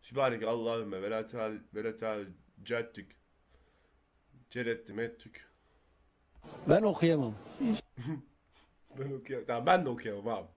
Sübhaneke Allahümme ve la teal ve la teal ceddük. Cerettim ettük. Ben okuyamam. Ben okuyamam. Tamam ben de okuyamam abi.